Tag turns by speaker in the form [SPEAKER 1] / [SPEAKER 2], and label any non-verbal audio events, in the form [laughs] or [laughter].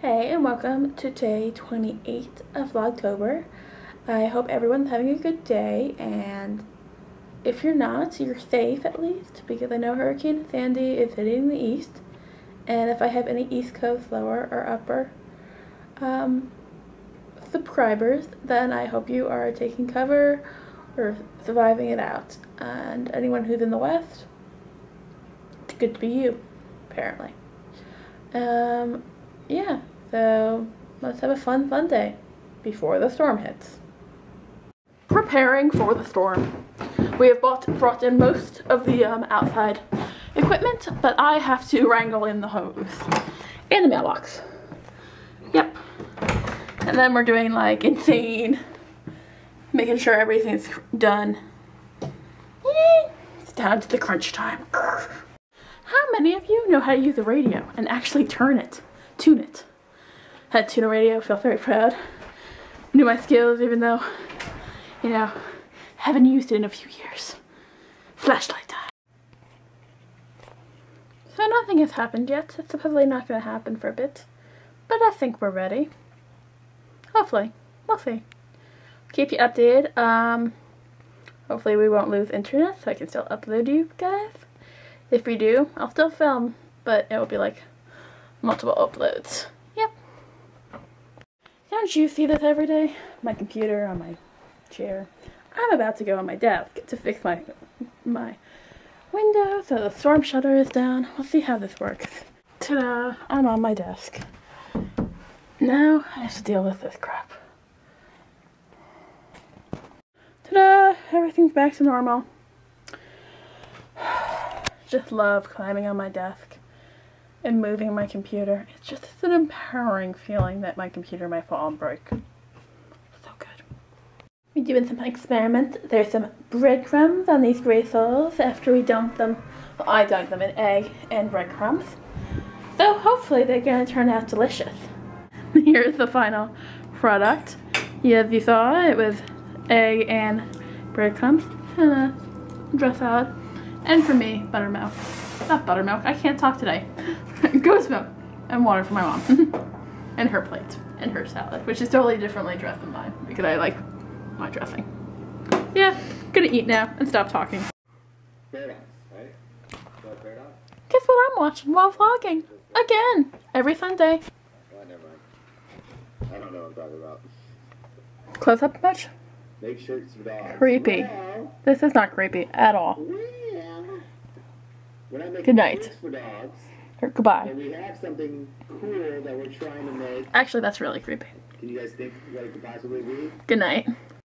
[SPEAKER 1] Hey and welcome to day 28 of Vlogtober. I hope everyone's having a good day and if you're not, you're safe at least because I know Hurricane Sandy is hitting the east and if I have any east coast lower or upper um, subscribers then I hope you are taking cover or surviving it out and anyone who's in the west it's good to be you apparently. Um, yeah, so let's have a fun, fun day before the storm hits. Preparing for the storm. We have bought, brought in most of the um, outside equipment, but I have to wrangle in the hose and the mailbox. Yep. And then we're doing like insane, making sure everything's done. It's down to the crunch time. How many of you know how to use a radio and actually turn it, tune it? Had tune a radio, felt very proud. Knew my skills even though, you know, haven't used it in a few years. Flashlight time. So nothing has happened yet. It's supposedly not going to happen for a bit. But I think we're ready. Hopefully. We'll see. Keep you updated. Um, hopefully we won't lose internet so I can still upload you guys. If we do, I'll still film, but it will be like multiple uploads. Yep. Don't you see this every day? My computer on my chair. I'm about to go on my desk to fix my my window so the storm shutter is down. We'll see how this works. Ta-da! I'm on my desk. Now I have to deal with this crap. Ta-da! Everything's back to normal [sighs] just love climbing on my desk and moving my computer. It's just it's an empowering feeling that my computer might fall and break. So good. We're doing some experiments. There's some breadcrumbs on these gray after we dunk them. Well, I dunk them in egg and breadcrumbs. So hopefully they're going to turn out delicious. [laughs] Here's the final product. Yeah, as you saw, it was egg and breadcrumbs and a dress salad. And for me, buttermilk. Not buttermilk, I can't talk today. [laughs] Goat's milk. And water for my mom. [laughs] and her plate. And her salad, which is totally differently dressed than mine because I like my dressing. Yeah, gonna eat now and stop talking.
[SPEAKER 2] Paradox, right? Paradox?
[SPEAKER 1] Guess what I'm watching while vlogging? Again, every Sunday.
[SPEAKER 2] I don't know what I'm talking about.
[SPEAKER 1] Close up much?
[SPEAKER 2] Make shirts for dogs.
[SPEAKER 1] Creepy. This is not creepy at all.
[SPEAKER 2] well. When I make
[SPEAKER 1] Good night.
[SPEAKER 2] dogs,
[SPEAKER 1] Or goodbye.
[SPEAKER 2] and we have something cool that we're trying to make,
[SPEAKER 1] Actually, that's really creepy.
[SPEAKER 2] can you guys think what it could possibly be?
[SPEAKER 1] Good night.